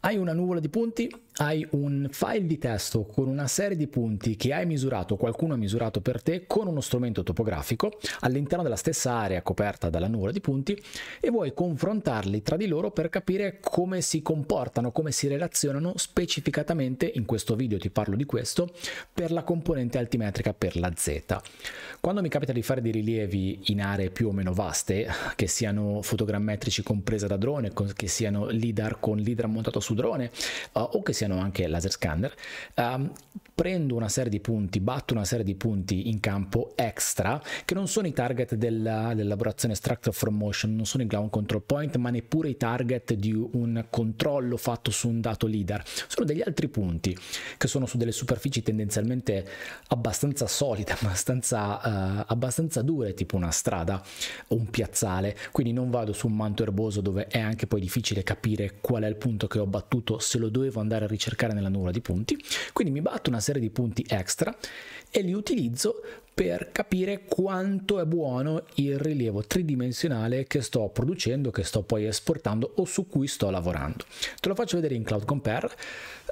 Hai una nuvola di punti, hai un file di testo con una serie di punti che hai misurato, qualcuno ha misurato per te con uno strumento topografico all'interno della stessa area coperta dalla nuvola di punti e vuoi confrontarli tra di loro per capire come si comportano, come si relazionano specificatamente, in questo video ti parlo di questo, per la componente altimetrica per la Z. Quando mi capita di fare dei rilievi in aree più o meno vaste, che siano fotogrammetrici compresa da drone, che siano LIDAR con LIDAR montato su drone uh, o che siano anche laser scanner, um, prendo una serie di punti, batto una serie di punti in campo extra che non sono i target della, dell'elaborazione structure from motion, non sono i ground control point, ma neppure i target di un controllo fatto su un dato leader, sono degli altri punti che sono su delle superfici tendenzialmente abbastanza solide, abbastanza, uh, abbastanza dure, tipo una strada o un piazzale, quindi non vado su un manto erboso dove è anche poi difficile capire qual è il punto che ho battuto se lo dovevo andare a ricercare nella nuvola di punti, quindi mi batto una serie di punti extra e li utilizzo per capire quanto è buono il rilievo tridimensionale che sto producendo, che sto poi esportando o su cui sto lavorando. Te lo faccio vedere in Cloud Compare.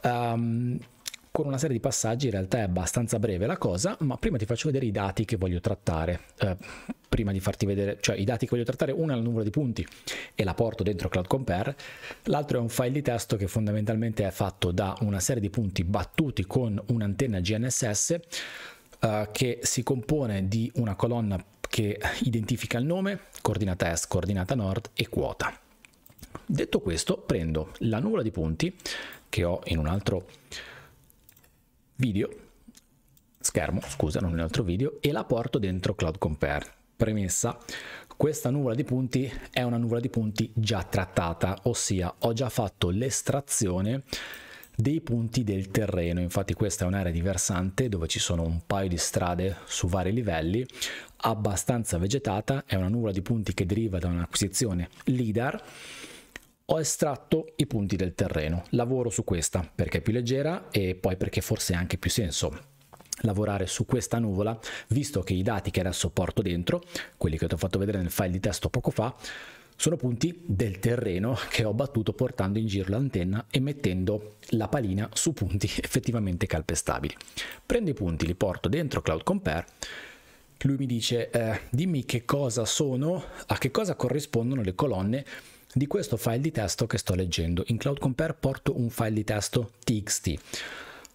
Um, con una serie di passaggi, in realtà è abbastanza breve la cosa, ma prima ti faccio vedere i dati che voglio trattare. Eh, prima di farti vedere, cioè i dati che voglio trattare, uno è il numero di punti e la porto dentro Cloud Compare, l'altro è un file di testo che fondamentalmente è fatto da una serie di punti battuti con un'antenna GNSS eh, che si compone di una colonna che identifica il nome, coordinata est, coordinata nord e quota. Detto questo, prendo la nuvola di punti che ho in un altro video, schermo, scusa, non un altro video, e la porto dentro Cloud Compare. Premessa, questa nuvola di punti è una nuvola di punti già trattata, ossia ho già fatto l'estrazione dei punti del terreno. Infatti questa è un'area di versante dove ci sono un paio di strade su vari livelli, abbastanza vegetata, è una nuvola di punti che deriva da un'acquisizione LIDAR ho estratto i punti del terreno, lavoro su questa perché è più leggera e poi perché forse ha anche più senso lavorare su questa nuvola, visto che i dati che adesso porto dentro, quelli che ti ho fatto vedere nel file di testo poco fa, sono punti del terreno che ho battuto portando in giro l'antenna e mettendo la palina su punti effettivamente calpestabili. Prendo i punti, li porto dentro Cloud Compare lui mi dice eh, dimmi che cosa sono, a che cosa corrispondono le colonne di questo file di testo che sto leggendo. In Cloud Compare porto un file di testo txt.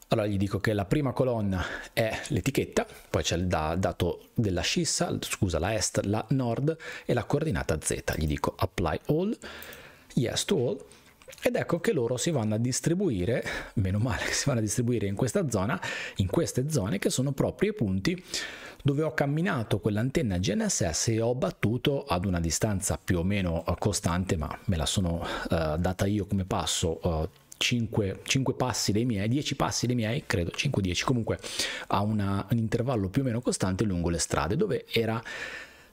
Allora gli dico che la prima colonna è l'etichetta, poi c'è il da, dato della scissa, scusa, la est, la nord e la coordinata z. Gli dico apply all, yes to all ed ecco che loro si vanno a distribuire, meno male che si vanno a distribuire in questa zona, in queste zone che sono proprio i punti dove ho camminato quell'antenna GNSS e ho battuto ad una distanza più o meno eh, costante, ma me la sono uh, data io come passo. Uh, 5, 5, passi dei miei, 10 passi dei miei, credo 5-10, comunque a una, un intervallo più o meno costante lungo le strade, dove era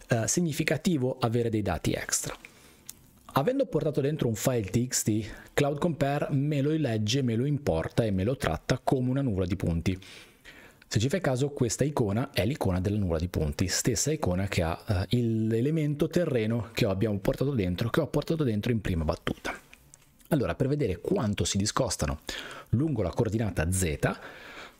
uh, significativo avere dei dati extra. Avendo portato dentro un file txt, Cloud Compare me lo legge, me lo importa e me lo tratta come una nuvola di punti. Se ci fai caso, questa icona è l'icona della nuvola di punti, stessa icona che ha uh, l'elemento terreno che abbiamo portato dentro, che ho portato dentro in prima battuta. Allora, per vedere quanto si discostano lungo la coordinata z,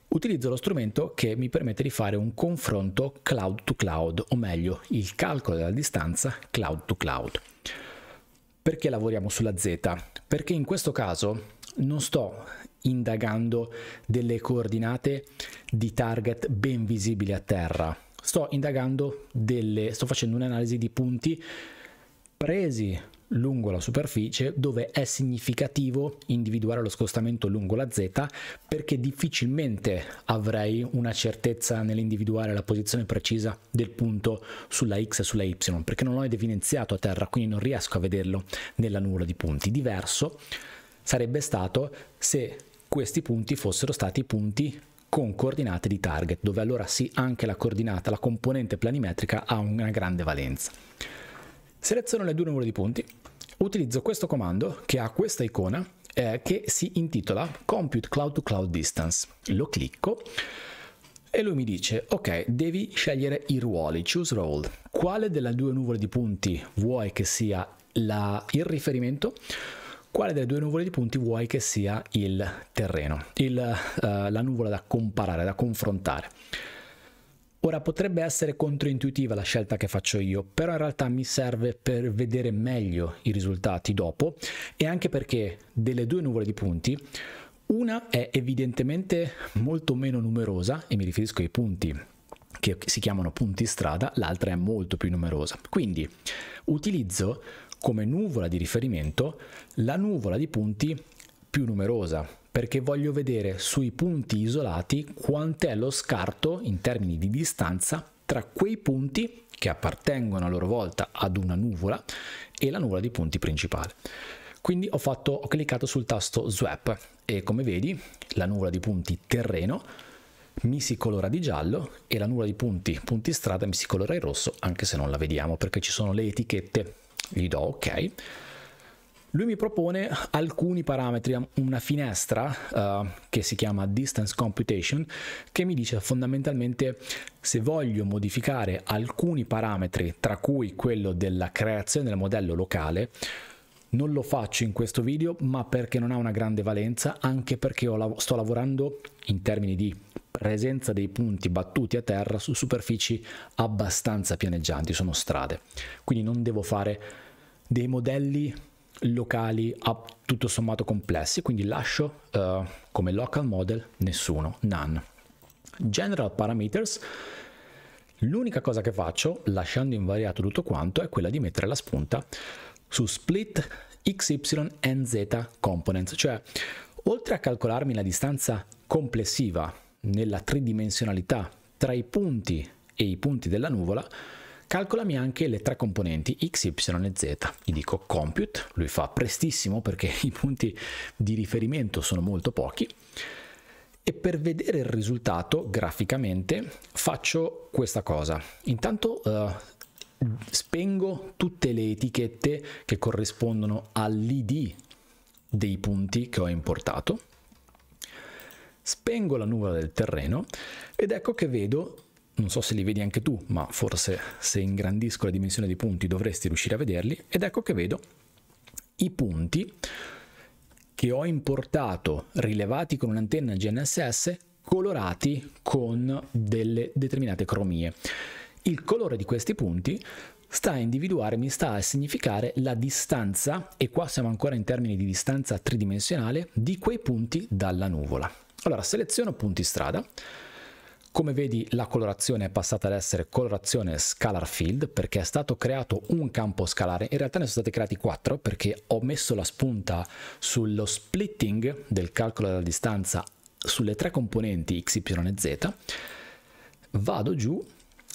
utilizzo lo strumento che mi permette di fare un confronto cloud to cloud, o meglio, il calcolo della distanza cloud to cloud. Perché lavoriamo sulla z? Perché in questo caso non sto indagando delle coordinate di target ben visibili a terra. Sto indagando delle, sto facendo un'analisi di punti presi lungo la superficie dove è significativo individuare lo scostamento lungo la z perché difficilmente avrei una certezza nell'individuare la posizione precisa del punto sulla x e sulla y perché non l'ho evidenziato a terra quindi non riesco a vederlo nella nuvola di punti diverso sarebbe stato se questi punti fossero stati punti con coordinate di target, dove allora sì anche la coordinata, la componente planimetrica ha una grande valenza. Seleziono le due numeri di punti, utilizzo questo comando che ha questa icona eh, che si intitola Compute Cloud to Cloud Distance. Lo clicco e lui mi dice ok devi scegliere i ruoli, choose role. Quale delle due nuvole di punti vuoi che sia la, il riferimento? quale delle due nuvole di punti vuoi che sia il terreno, il, uh, la nuvola da comparare, da confrontare. Ora potrebbe essere controintuitiva la scelta che faccio io, però in realtà mi serve per vedere meglio i risultati dopo e anche perché delle due nuvole di punti una è evidentemente molto meno numerosa e mi riferisco ai punti che si chiamano punti strada, l'altra è molto più numerosa. Quindi utilizzo come nuvola di riferimento la nuvola di punti più numerosa, perché voglio vedere sui punti isolati quant'è lo scarto in termini di distanza tra quei punti che appartengono a loro volta ad una nuvola e la nuvola di punti principale. Quindi ho, fatto, ho cliccato sul tasto swap e come vedi la nuvola di punti terreno mi si colora di giallo e la nuvola di punti punti strada mi si colora di rosso anche se non la vediamo perché ci sono le etichette gli do ok lui mi propone alcuni parametri, una finestra uh, che si chiama Distance Computation, che mi dice fondamentalmente se voglio modificare alcuni parametri, tra cui quello della creazione del modello locale, non lo faccio in questo video, ma perché non ha una grande valenza, anche perché sto lavorando in termini di presenza dei punti battuti a terra su superfici abbastanza pianeggianti, sono strade. Quindi non devo fare dei modelli locali a tutto sommato complessi, quindi lascio uh, come local model nessuno, none. General parameters, l'unica cosa che faccio, lasciando invariato tutto quanto, è quella di mettere la spunta su split xy and z components, cioè oltre a calcolarmi la distanza complessiva nella tridimensionalità tra i punti e i punti della nuvola, Calcolami anche le tre componenti x, y e z. Gli dico compute, lui fa prestissimo perché i punti di riferimento sono molto pochi e per vedere il risultato graficamente faccio questa cosa. Intanto uh, spengo tutte le etichette che corrispondono all'id dei punti che ho importato, spengo la nuvola del terreno ed ecco che vedo non so se li vedi anche tu, ma forse se ingrandisco la dimensione dei punti dovresti riuscire a vederli, ed ecco che vedo i punti che ho importato rilevati con un'antenna GNSS colorati con delle determinate cromie. Il colore di questi punti sta a individuare, mi sta a significare la distanza, e qua siamo ancora in termini di distanza tridimensionale, di quei punti dalla nuvola. Allora seleziono punti strada, come vedi la colorazione è passata ad essere colorazione scalar field perché è stato creato un campo scalare, in realtà ne sono stati creati quattro perché ho messo la spunta sullo splitting del calcolo della distanza sulle tre componenti x, y e z, vado giù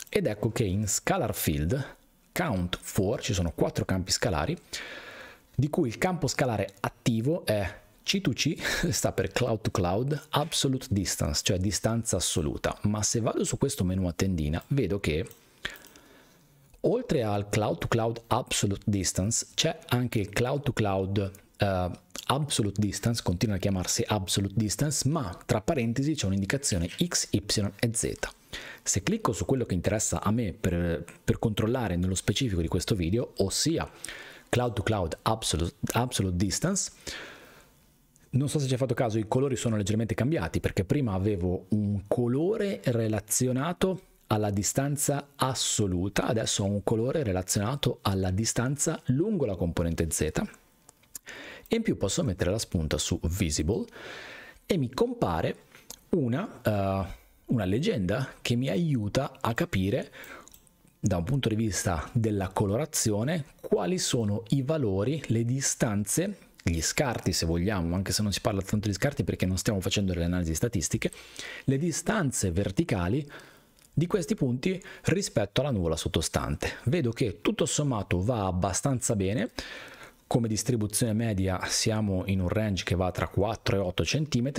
ed ecco che in scalar field count for ci sono quattro campi scalari di cui il campo scalare attivo è C2C sta per Cloud to Cloud Absolute Distance, cioè distanza assoluta, ma se vado su questo menu a tendina vedo che oltre al Cloud to Cloud Absolute Distance c'è anche il Cloud to Cloud uh, Absolute Distance, continua a chiamarsi Absolute Distance, ma tra parentesi c'è un'indicazione X, Y e Z. Se clicco su quello che interessa a me per, per controllare nello specifico di questo video, ossia Cloud to Cloud Absolute, Absolute Distance, non so se ci hai fatto caso, i colori sono leggermente cambiati perché prima avevo un colore relazionato alla distanza assoluta, adesso ho un colore relazionato alla distanza lungo la componente z. E in più posso mettere la spunta su visible e mi compare una, uh, una leggenda che mi aiuta a capire da un punto di vista della colorazione quali sono i valori, le distanze gli scarti se vogliamo, anche se non si parla tanto di scarti perché non stiamo facendo delle analisi statistiche, le distanze verticali di questi punti rispetto alla nuvola sottostante. Vedo che tutto sommato va abbastanza bene, come distribuzione media siamo in un range che va tra 4 e 8 cm.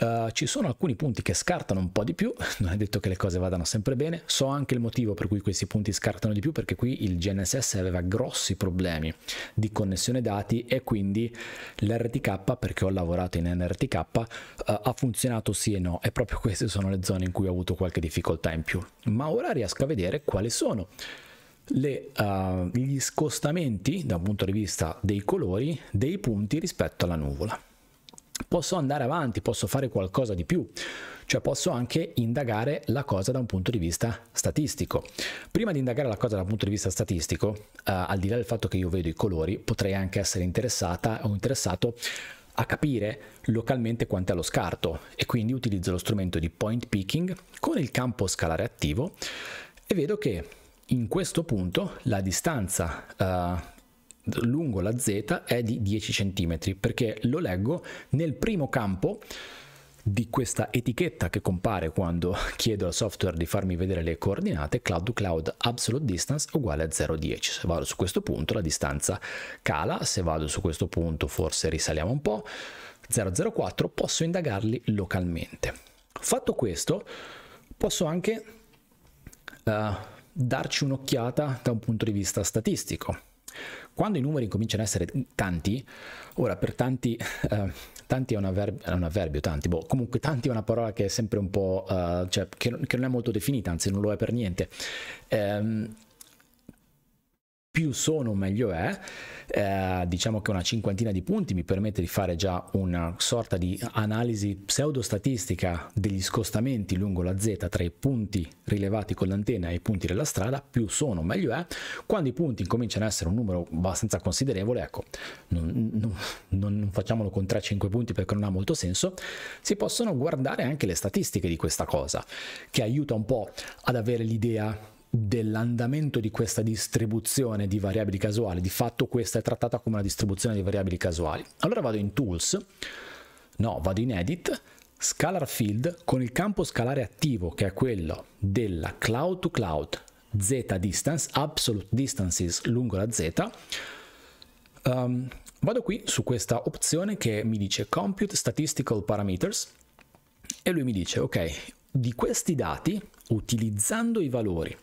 Uh, ci sono alcuni punti che scartano un po' di più, non è detto che le cose vadano sempre bene. So anche il motivo per cui questi punti scartano di più, perché qui il GNSS aveva grossi problemi di connessione dati e quindi l'RTK, perché ho lavorato in NRTK, uh, ha funzionato sì e no. E proprio queste sono le zone in cui ho avuto qualche difficoltà in più. Ma ora riesco a vedere quali sono le, uh, gli scostamenti da un punto di vista dei colori dei punti rispetto alla nuvola. Posso andare avanti, posso fare qualcosa di più, cioè posso anche indagare la cosa da un punto di vista statistico. Prima di indagare la cosa da un punto di vista statistico, uh, al di là del fatto che io vedo i colori, potrei anche essere interessata o interessato a capire localmente quanto è lo scarto e quindi utilizzo lo strumento di point picking con il campo scalare attivo e vedo che in questo punto la distanza uh, lungo la z è di 10 cm perché lo leggo nel primo campo di questa etichetta che compare quando chiedo al software di farmi vedere le coordinate cloud to cloud absolute distance uguale a 0,10 se vado su questo punto la distanza cala. Se vado su questo punto forse risaliamo un po' 004 posso indagarli localmente. Fatto questo posso anche uh, darci un'occhiata da un punto di vista statistico quando i numeri cominciano a essere tanti, ora per tanti, eh, tanti è un, avverbio, è un, avverbio, tanti, boh, comunque tanti è una parola che è sempre un po', uh, cioè che, che, non è molto definita, anzi non lo è per niente. Um, più sono meglio è, eh, diciamo che una cinquantina di punti mi permette di fare già una sorta di analisi pseudostatistica degli scostamenti lungo la z tra i punti rilevati con l'antenna e i punti della strada, più sono meglio è, quando i punti cominciano ad essere un numero abbastanza considerevole, ecco, non, non, non facciamolo con 3-5 punti perché non ha molto senso, si possono guardare anche le statistiche di questa cosa, che aiuta un po' ad avere l'idea dell'andamento di questa distribuzione di variabili casuali. Di fatto questa è trattata come una distribuzione di variabili casuali. Allora vado in Tools, no, vado in Edit, Scalar Field con il campo scalare attivo che è quello della Cloud to Cloud Z distance, absolute distances lungo la Z. Um, vado qui su questa opzione che mi dice Compute Statistical Parameters e lui mi dice ok, di questi dati, utilizzando i valori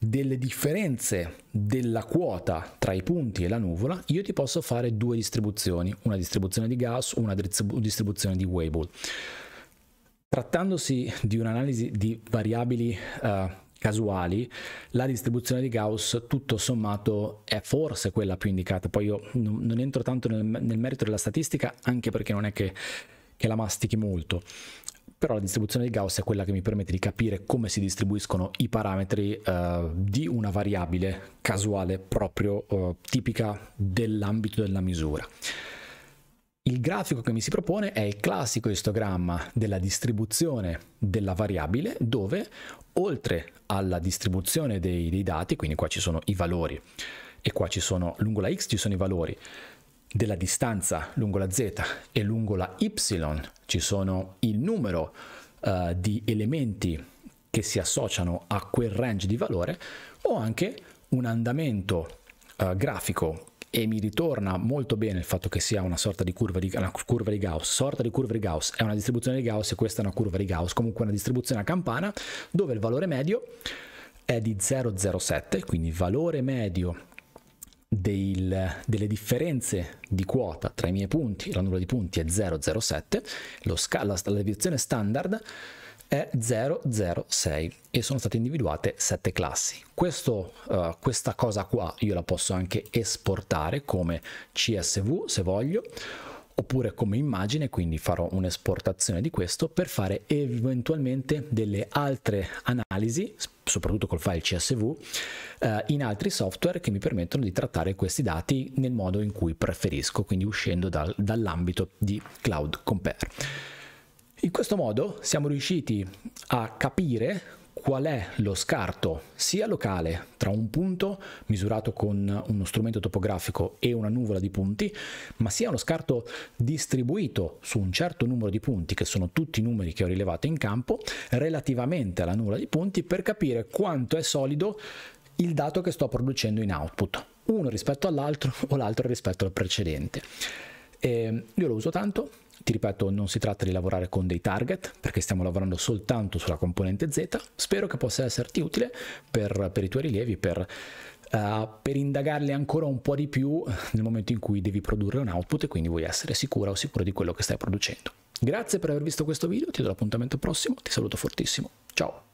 delle differenze della quota tra i punti e la nuvola, io ti posso fare due distribuzioni, una distribuzione di Gauss, una distribuzione di Weibull. Trattandosi di un'analisi di variabili uh, casuali, la distribuzione di Gauss tutto sommato è forse quella più indicata. Poi io non, non entro tanto nel, nel, merito della statistica, anche perché non è che, che la mastichi molto però la distribuzione di Gauss è quella che mi permette di capire come si distribuiscono i parametri eh, di una variabile casuale proprio eh, tipica dell'ambito della misura. Il grafico che mi si propone è il classico istogramma della distribuzione della variabile dove oltre alla distribuzione dei, dei dati, quindi qua ci sono i valori e qua ci sono lungo la x ci sono i valori, della distanza lungo la z e lungo la y ci sono il numero uh, di elementi che si associano a quel range di valore o anche un andamento uh, grafico. E mi ritorna molto bene il fatto che sia una sorta di curva di, curva di Gauss, sorta di curva di Gauss, è una distribuzione di Gauss e questa è una curva di Gauss, comunque una distribuzione a campana dove il valore medio è di 0,07, quindi valore medio del, delle differenze di quota tra i miei punti, la numero di punti è 007, lo scala, la deviazione standard è 006 e sono state individuate 7 classi. Questo, uh, questa cosa qua io la posso anche esportare come CSV se voglio oppure come immagine, quindi farò un'esportazione di questo per fare eventualmente delle altre analisi, soprattutto col file CSV, eh, in altri software che mi permettono di trattare questi dati nel modo in cui preferisco, quindi uscendo dal, dall'ambito di Cloud Compare. In questo modo siamo riusciti a capire qual è lo scarto sia locale tra un punto misurato con uno strumento topografico e una nuvola di punti, ma sia uno scarto distribuito su un certo numero di punti, che sono tutti i numeri che ho rilevato in campo, relativamente alla nuvola di punti, per capire quanto è solido il dato che sto producendo in output, uno rispetto all'altro o l'altro rispetto al precedente. E io lo uso tanto, ti ripeto, non si tratta di lavorare con dei target perché stiamo lavorando soltanto sulla componente Z. Spero che possa esserti utile per, per i tuoi rilievi, per, uh, per indagarli ancora un po' di più nel momento in cui devi produrre un output e quindi vuoi essere sicura o sicuro di quello che stai producendo. Grazie per aver visto questo video, ti do l'appuntamento prossimo, ti saluto fortissimo, ciao!